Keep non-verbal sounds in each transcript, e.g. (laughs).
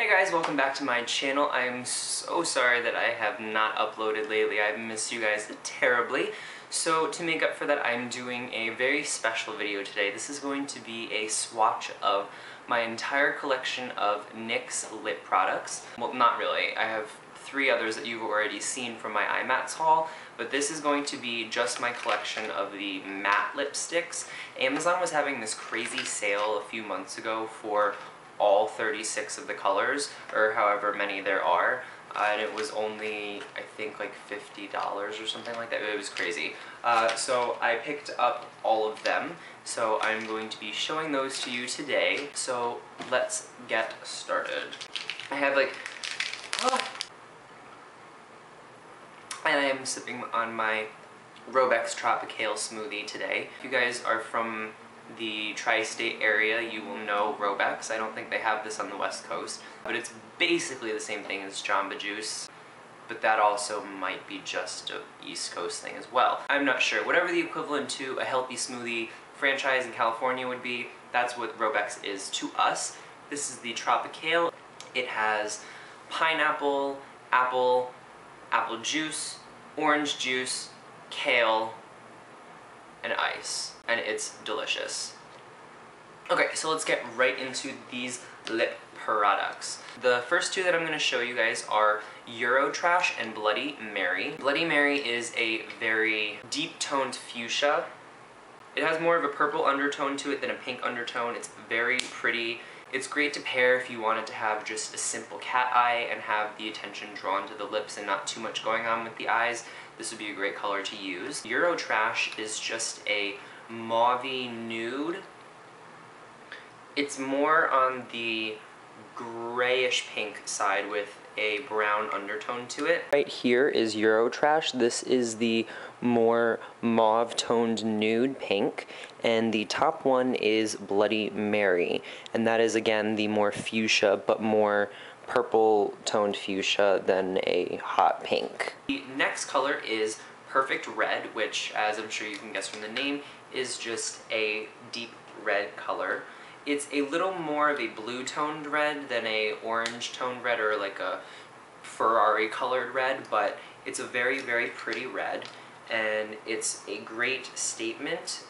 Hey guys, welcome back to my channel. I'm so sorry that I have not uploaded lately. I've missed you guys terribly. So to make up for that, I'm doing a very special video today. This is going to be a swatch of my entire collection of NYX lip products. Well, not really. I have three others that you've already seen from my iMats haul, but this is going to be just my collection of the matte lipsticks. Amazon was having this crazy sale a few months ago for all 36 of the colors, or however many there are. Uh, and it was only, I think, like $50 or something like that. It was crazy. Uh, so I picked up all of them. So I'm going to be showing those to you today. So let's get started. I have like, oh. (sighs) and I am sipping on my Robeks Tropicale smoothie today. If you guys are from the tri-state area, you will know Robeks. I don't think they have this on the west coast, but it's basically the same thing as Jamba Juice, but that also might be just a East Coast thing as well. I'm not sure. Whatever the equivalent to a healthy smoothie franchise in California would be, that's what Robeks is to us. This is the Tropicale. It has pineapple, apple, apple juice, orange juice, kale, and ice and it's delicious. Okay, so let's get right into these lip products. The first two that I'm going to show you guys are Eurotrash and Bloody Mary. Bloody Mary is a very deep toned fuchsia. It has more of a purple undertone to it than a pink undertone. It's very pretty. It's great to pair if you wanted to have just a simple cat eye and have the attention drawn to the lips and not too much going on with the eyes. This would be a great color to use. Eurotrash is just a mauvey nude. It's more on the grayish pink side with a brown undertone to it. Right here is Eurotrash. This is the more mauve toned nude pink and the top one is Bloody Mary and that is again the more fuchsia but more purple toned fuchsia than a hot pink. The next color is Perfect Red which as I'm sure you can guess from the name is just a deep red color. It's a little more of a blue toned red than a orange toned red or like a Ferrari colored red, but it's a very, very pretty red and it's a great statement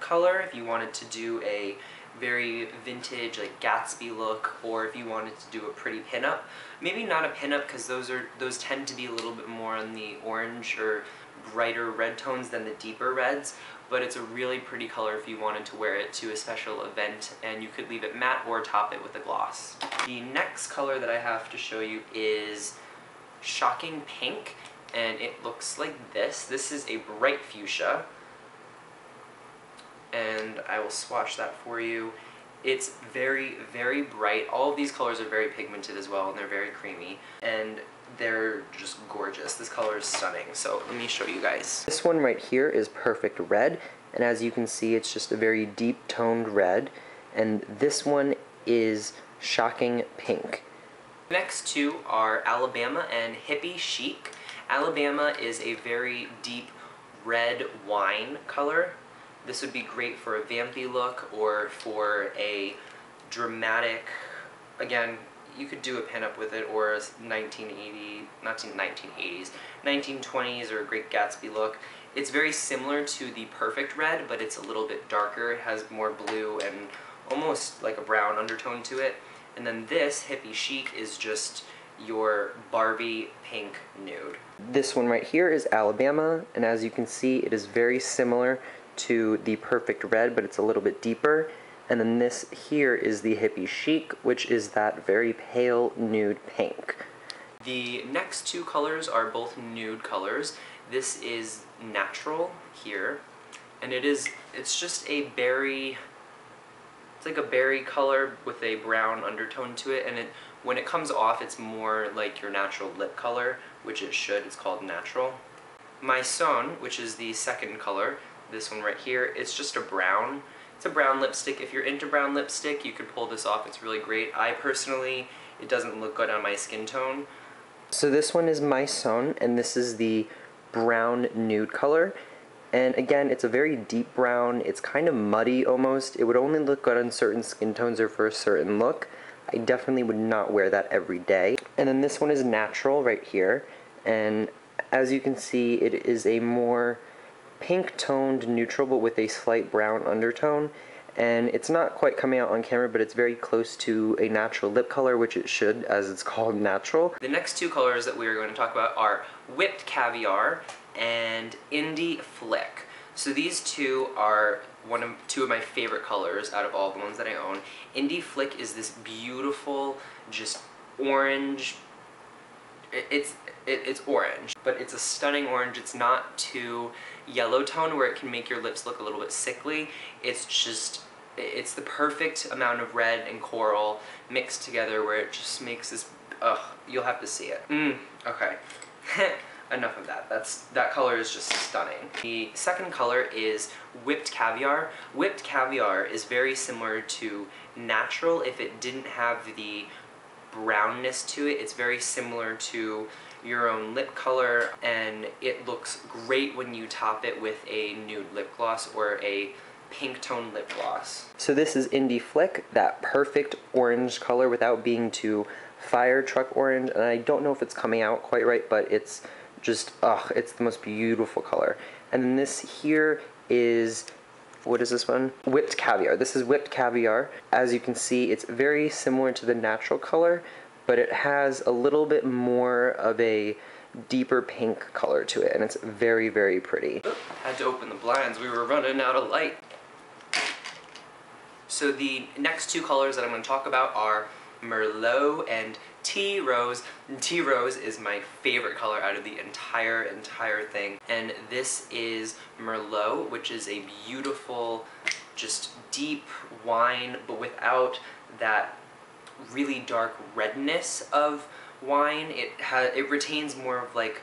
color if you wanted to do a very vintage like Gatsby look or if you wanted to do a pretty pinup. Maybe not a pinup because those are those tend to be a little bit more on the orange or brighter red tones than the deeper reds, but it's a really pretty color if you wanted to wear it to a special event and you could leave it matte or top it with a gloss. The next color that I have to show you is Shocking Pink and it looks like this. This is a bright fuchsia and I will swatch that for you. It's very, very bright. All of these colors are very pigmented as well and they're very creamy and they're just gorgeous. This color is stunning, so let me show you guys. This one right here is Perfect Red, and as you can see, it's just a very deep toned red, and this one is Shocking Pink. Next two are Alabama and Hippie Chic. Alabama is a very deep red wine color. This would be great for a vampy look or for a dramatic, again, you could do a pinup with it or a 1980, not 1980s, 1920s or a Great Gatsby look. It's very similar to the Perfect Red, but it's a little bit darker. It has more blue and almost like a brown undertone to it. And then this, Hippie Chic, is just your Barbie pink nude. This one right here is Alabama, and as you can see, it is very similar to the Perfect Red, but it's a little bit deeper. And then this here is the Hippie Chic, which is that very pale nude pink. The next two colors are both nude colors. This is Natural here, and it is, it's just a berry, it's like a berry color with a brown undertone to it, and it when it comes off, it's more like your natural lip color, which it should, it's called Natural. Maison, which is the second color, this one right here, it's just a brown, it's a brown lipstick. If you're into brown lipstick, you could pull this off. It's really great. I personally, it doesn't look good on my skin tone. So this one is Maison, and this is the brown nude color. And again, it's a very deep brown. It's kind of muddy almost. It would only look good on certain skin tones or for a certain look. I definitely would not wear that every day. And then this one is natural right here. And as you can see, it is a more pink toned neutral but with a slight brown undertone and it's not quite coming out on camera but it's very close to a natural lip color which it should as it's (laughs) called natural. The next two colors that we are going to talk about are Whipped Caviar and Indie Flick. So these two are one of two of my favorite colors out of all the ones that I own. Indie Flick is this beautiful just orange it's it, it's orange, but it's a stunning orange. It's not too yellow tone where it can make your lips look a little bit sickly. It's just, it's the perfect amount of red and coral mixed together where it just makes this, ugh, you'll have to see it. Mmm, okay. (laughs) Enough of that. That's That color is just stunning. The second color is Whipped Caviar. Whipped Caviar is very similar to Natural if it didn't have the brownness to it. It's very similar to your own lip color and it looks great when you top it with a nude lip gloss or a pink tone lip gloss. So this is Indie Flick, that perfect orange color without being too fire truck orange and I don't know if it's coming out quite right but it's just ugh it's the most beautiful color and then this here is what is this one? Whipped caviar. This is whipped caviar. As you can see, it's very similar to the natural color, but it has a little bit more of a deeper pink color to it, and it's very, very pretty. Had to open the blinds, we were running out of light. So the next two colors that I'm going to talk about are Merlot and Tea Rose. Tea Rose is my favorite color out of the entire, entire thing. And this is Merlot, which is a beautiful, just deep wine, but without that really dark redness of wine. It it retains more of like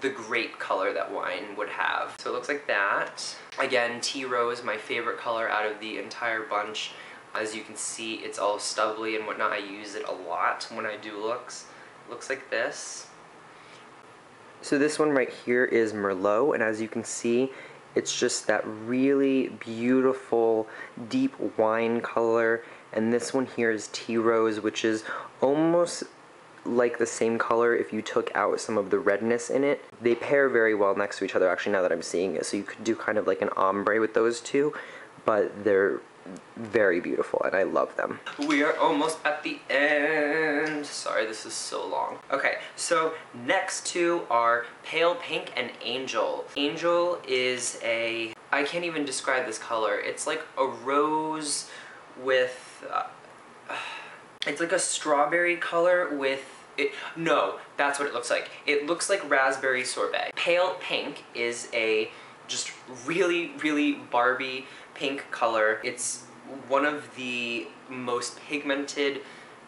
the grape color that wine would have. So it looks like that. Again, tea rose, my favorite color out of the entire bunch. As you can see, it's all stubbly and whatnot. I use it a lot when I do looks. It looks like this. So this one right here is Merlot, and as you can see, it's just that really beautiful deep wine color and this one here is tea rose which is almost like the same color if you took out some of the redness in it. They pair very well next to each other actually now that I'm seeing it so you could do kind of like an ombre with those two but they're very beautiful and I love them. We are almost at the end. Sorry, this is so long. Okay, so next two are Pale Pink and Angel. Angel is a, I can't even describe this color. It's like a rose with, uh, (sighs) it's like a strawberry color with it, no, that's what it looks like. It looks like raspberry sorbet. Pale pink is a just really, really Barbie pink color. It's one of the most pigmented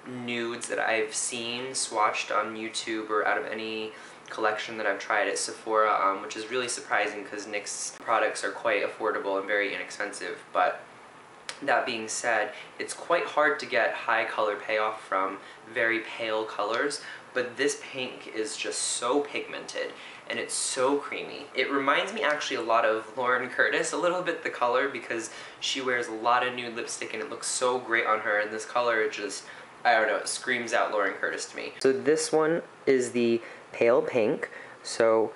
nudes that I've seen swatched on YouTube or out of any collection that I've tried at Sephora, um, which is really surprising because NYX products are quite affordable and very inexpensive, but that being said, it's quite hard to get high color payoff from very pale colors, but this pink is just so pigmented and it's so creamy. It reminds me actually a lot of Lauren Curtis, a little bit the color because she wears a lot of nude lipstick and it looks so great on her and this color just, I don't know, it screams out Lauren Curtis to me. So this one is the pale pink. So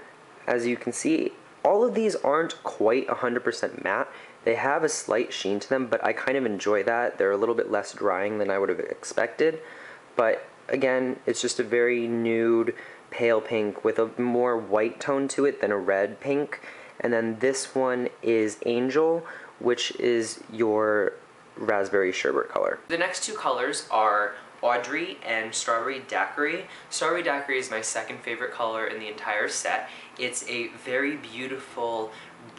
as you can see, all of these aren't quite 100% matte. They have a slight sheen to them, but I kind of enjoy that. They're a little bit less drying than I would have expected. But again, it's just a very nude, pale pink with a more white tone to it than a red pink. And then this one is Angel, which is your raspberry sherbet color. The next two colors are Audrey and Strawberry Daiquiri. Strawberry Daiquiri is my second favorite color in the entire set. It's a very beautiful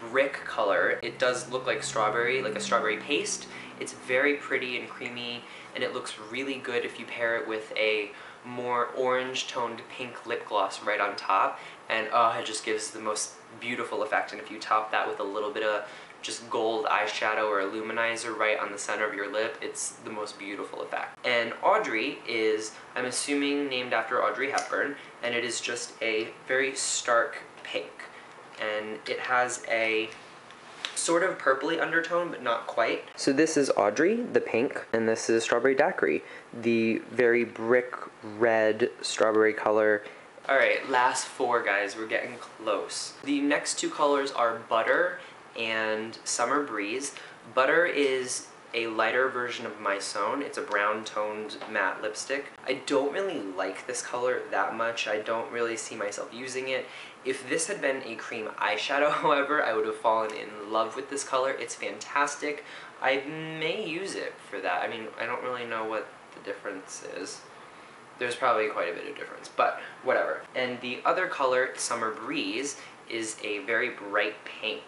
brick color. It does look like strawberry, like a strawberry paste. It's very pretty and creamy, and it looks really good if you pair it with a more orange toned pink lip gloss right on top. And oh, it just gives the most beautiful effect. And if you top that with a little bit of just gold eyeshadow or illuminizer right on the center of your lip, it's the most beautiful effect. And Audrey is, I'm assuming, named after Audrey Hepburn, and it is just a very stark pink and it has a sort of purpley undertone, but not quite. So this is Audrey, the pink, and this is Strawberry Daiquiri, the very brick red strawberry color. All right, last four guys, we're getting close. The next two colors are Butter and Summer Breeze. Butter is a lighter version of my Maison. It's a brown toned matte lipstick. I don't really like this color that much. I don't really see myself using it. If this had been a cream eyeshadow, (laughs) however, I would have fallen in love with this color. It's fantastic. I may use it for that. I mean, I don't really know what the difference is. There's probably quite a bit of difference, but whatever. And the other color, Summer Breeze, is a very bright pink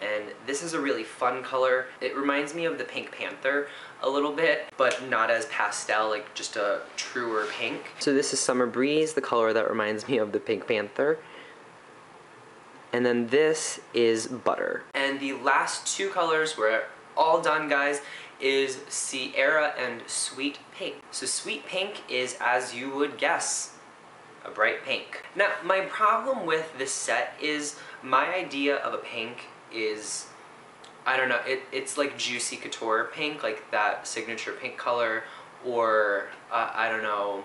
and this is a really fun color. It reminds me of the Pink Panther a little bit, but not as pastel, like just a truer pink. So this is Summer Breeze, the color that reminds me of the Pink Panther. And then this is Butter. And the last two colors, we're all done guys, is Sierra and Sweet Pink. So Sweet Pink is, as you would guess, a bright pink. Now, my problem with this set is my idea of a pink is I don't know, it, it's like Juicy Couture pink, like that signature pink color, or uh, I don't know,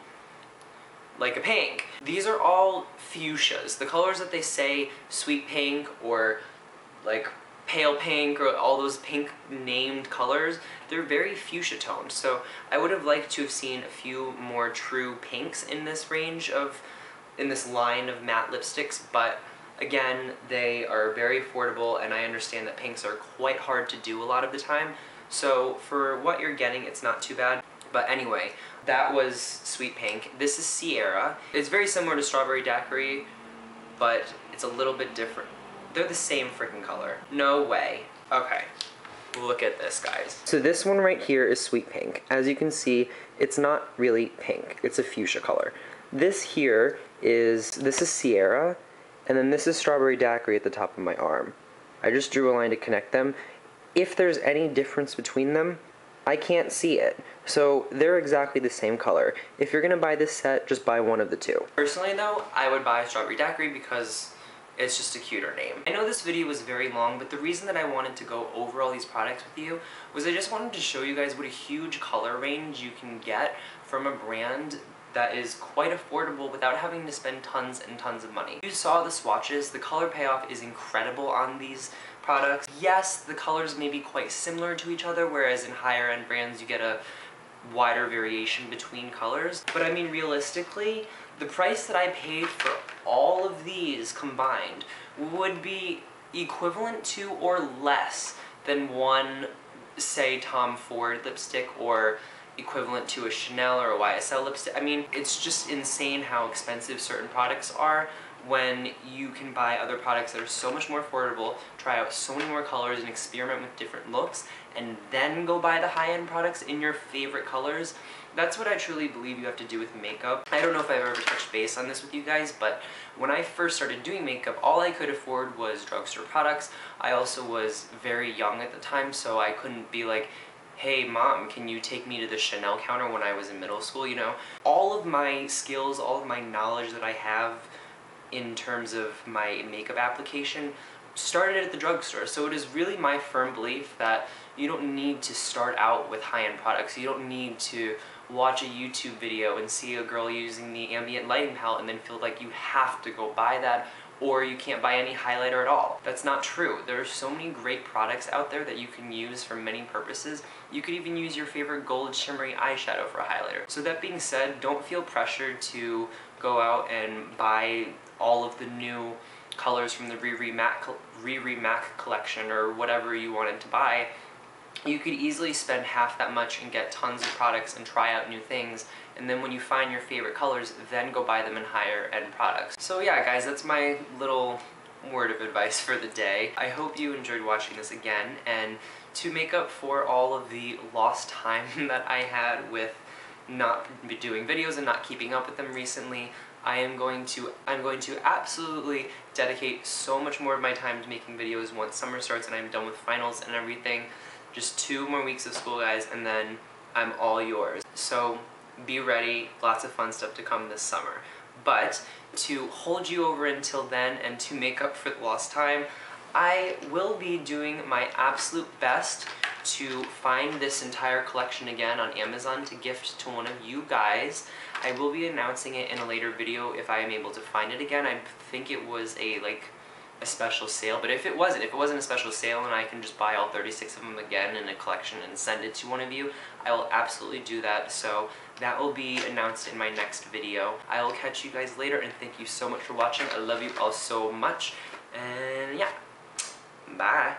like a pink. These are all fuchsias. The colors that they say sweet pink or like pale pink or all those pink named colors, they're very fuchsia toned. So I would have liked to have seen a few more true pinks in this range of, in this line of matte lipsticks, but Again, they are very affordable and I understand that pinks are quite hard to do a lot of the time. So for what you're getting, it's not too bad. But anyway, that was Sweet Pink. This is Sierra. It's very similar to Strawberry Daiquiri, but it's a little bit different. They're the same freaking color. No way. Okay. Look at this, guys. So this one right here is Sweet Pink. As you can see, it's not really pink. It's a fuchsia color. This here is, this is Sierra, and then this is Strawberry Daiquiri at the top of my arm. I just drew a line to connect them. If there's any difference between them, I can't see it. So they're exactly the same color. If you're gonna buy this set, just buy one of the two. Personally though, I would buy Strawberry Daiquiri because it's just a cuter name. I know this video was very long, but the reason that I wanted to go over all these products with you was I just wanted to show you guys what a huge color range you can get from a brand that is quite affordable without having to spend tons and tons of money. You saw the swatches, the color payoff is incredible on these products. Yes, the colors may be quite similar to each other, whereas in higher end brands you get a wider variation between colors. But I mean realistically, the price that I paid for all of these combined would be equivalent to or less than one, say, Tom Ford lipstick or equivalent to a Chanel or a YSL lipstick. I mean, it's just insane how expensive certain products are when you can buy other products that are so much more affordable, try out so many more colors and experiment with different looks, and then go buy the high-end products in your favorite colors. That's what I truly believe you have to do with makeup. I don't know if I've ever touched base on this with you guys, but when I first started doing makeup, all I could afford was drugstore products. I also was very young at the time, so I couldn't be like, hey mom, can you take me to the Chanel counter when I was in middle school, you know? All of my skills, all of my knowledge that I have in terms of my makeup application started at the drugstore. So it is really my firm belief that you don't need to start out with high-end products. You don't need to watch a YouTube video and see a girl using the ambient lighting palette and then feel like you have to go buy that or you can't buy any highlighter at all. That's not true. There are so many great products out there that you can use for many purposes. You could even use your favorite gold shimmery eyeshadow for a highlighter. So that being said, don't feel pressured to go out and buy all of the new colors from the Riri Mac, Riri Mac collection or whatever you wanted to buy you could easily spend half that much and get tons of products and try out new things and then when you find your favorite colors then go buy them in higher end products. So yeah guys that's my little word of advice for the day. I hope you enjoyed watching this again and to make up for all of the lost time (laughs) that I had with not doing videos and not keeping up with them recently, I am going to I'm going to absolutely dedicate so much more of my time to making videos once summer starts and I'm done with finals and everything. Just two more weeks of school, guys, and then I'm all yours. So be ready, lots of fun stuff to come this summer. But to hold you over until then and to make up for the lost time, I will be doing my absolute best to find this entire collection again on Amazon to gift to one of you guys. I will be announcing it in a later video if I am able to find it again. I think it was a like a special sale, but if it wasn't, if it wasn't a special sale and I can just buy all 36 of them again in a collection and send it to one of you, I will absolutely do that. So that will be announced in my next video. I will catch you guys later and thank you so much for watching. I love you all so much. And yeah, bye.